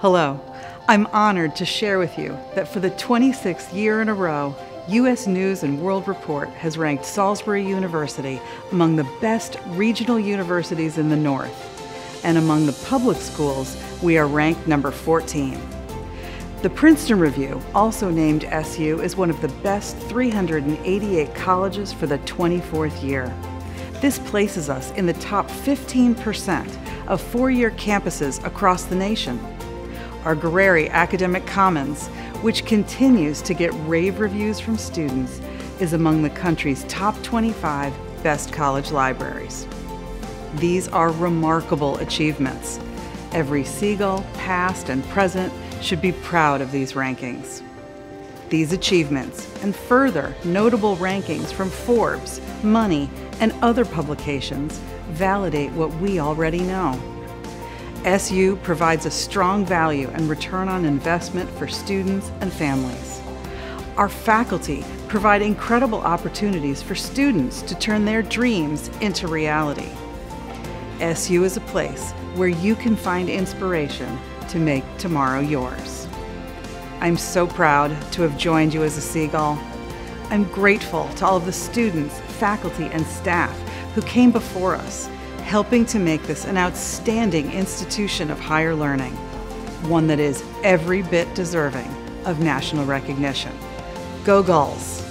Hello. I'm honored to share with you that for the 26th year in a row, U.S. News and World Report has ranked Salisbury University among the best regional universities in the North. And among the public schools, we are ranked number 14. The Princeton Review also named SU as one of the best 388 colleges for the 24th year. This places us in the top 15% of four year campuses across the nation. Our Guerrieri Academic Commons, which continues to get rave reviews from students, is among the country's top 25 best college libraries. These are remarkable achievements. Every Seagull, past and present, should be proud of these rankings. These achievements and further notable rankings from Forbes, Money, and other publications validate what we already know. SU provides a strong value and return on investment for students and families. Our faculty provide incredible opportunities for students to turn their dreams into reality. SU is a place where you can find inspiration to make tomorrow yours. I'm so proud to have joined you as a Seagull. I'm grateful to all of the students, faculty, and staff who came before us, helping to make this an outstanding institution of higher learning, one that is every bit deserving of national recognition. Go Gulls!